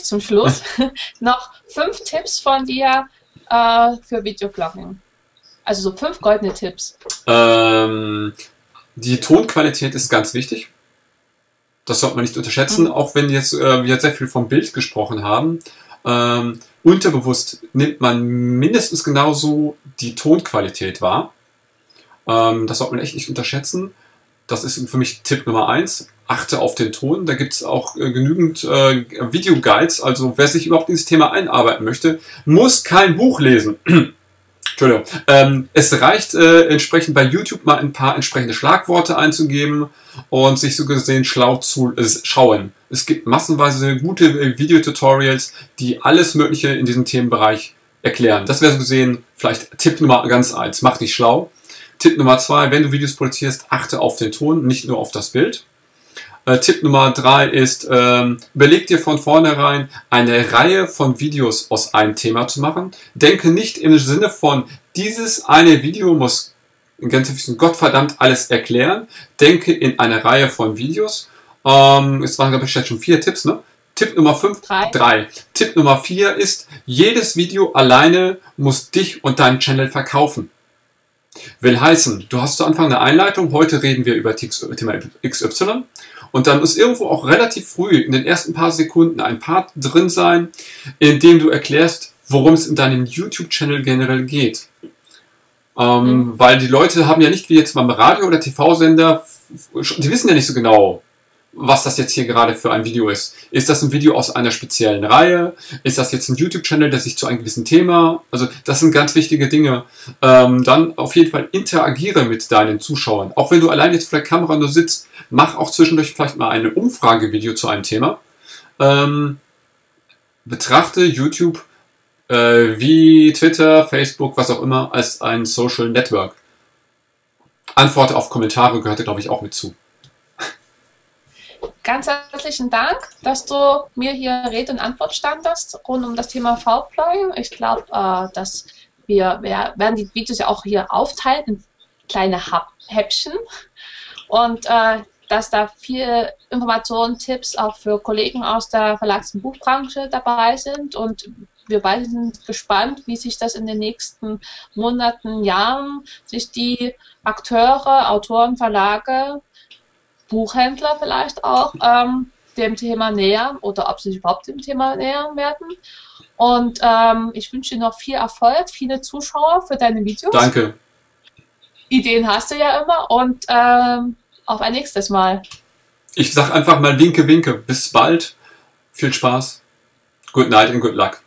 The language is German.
schließlich zum Schluss noch fünf Tipps von dir äh, für Videoblogging. Also so fünf goldene Tipps. Ähm, die Tonqualität ist ganz wichtig. Das sollte man nicht unterschätzen, mhm. auch wenn jetzt äh, wir sehr viel vom Bild gesprochen haben. Ähm, unterbewusst nimmt man mindestens genauso die Tonqualität wahr. Ähm, das sollte man echt nicht unterschätzen. Das ist für mich Tipp Nummer eins. Achte auf den Ton. Da gibt es auch äh, genügend äh, Videoguides. Also wer sich überhaupt in dieses Thema einarbeiten möchte, muss kein Buch lesen. Entschuldigung. Ähm, es reicht äh, entsprechend bei YouTube mal ein paar entsprechende Schlagworte einzugeben und sich so gesehen schlau zu äh, schauen. Es gibt massenweise gute äh, Videotutorials, die alles Mögliche in diesem Themenbereich erklären. Das wäre so gesehen vielleicht Tipp Nummer ganz eins. Mach dich schlau. Tipp Nummer zwei, wenn du Videos produzierst, achte auf den Ton, nicht nur auf das Bild. Äh, Tipp Nummer drei ist, ähm, überleg dir von vornherein eine Reihe von Videos aus einem Thema zu machen. Denke nicht im Sinne von, dieses eine Video muss ganz Gottverdammt alles erklären. Denke in eine Reihe von Videos. Ähm, es waren, glaube ich, schon vier Tipps, ne? Tipp Nummer 5, 3. Tipp Nummer 4 ist, jedes Video alleine muss dich und deinen Channel verkaufen. Will heißen, du hast zu Anfang eine Einleitung, heute reden wir über Thema XY und dann muss irgendwo auch relativ früh in den ersten paar Sekunden ein Part drin sein, in dem du erklärst, worum es in deinem YouTube-Channel generell geht. Ähm, mhm. Weil die Leute haben ja nicht wie jetzt beim Radio- oder TV-Sender, die wissen ja nicht so genau, was das jetzt hier gerade für ein Video ist. Ist das ein Video aus einer speziellen Reihe? Ist das jetzt ein YouTube-Channel, der sich zu einem gewissen Thema? Also das sind ganz wichtige Dinge. Ähm, dann auf jeden Fall interagiere mit deinen Zuschauern. Auch wenn du allein jetzt vor der Kamera nur sitzt, mach auch zwischendurch vielleicht mal eine Umfragevideo zu einem Thema. Ähm, betrachte YouTube äh, wie Twitter, Facebook, was auch immer, als ein Social Network. Antworte auf Kommentare gehörte, glaube ich, auch mit zu. Ganz herzlichen Dank, dass du mir hier Rede und Antwort standest rund um das Thema V-Plugin. Ich glaube, äh, dass wir, wir werden die Videos ja auch hier aufteilen in kleine Häppchen und äh, dass da viele Informationen, Tipps auch für Kollegen aus der Verlags- und Buchbranche dabei sind und wir beide sind gespannt, wie sich das in den nächsten Monaten, Jahren, sich die Akteure, Autoren, Verlage, Buchhändler vielleicht auch ähm, dem Thema nähern oder ob sie sich überhaupt dem Thema nähern werden. Und ähm, ich wünsche dir noch viel Erfolg, viele Zuschauer für deine Videos. Danke. Ideen hast du ja immer und ähm, auf ein nächstes Mal. Ich sag einfach mal Winke, Winke. Bis bald. Viel Spaß. Good night and good luck.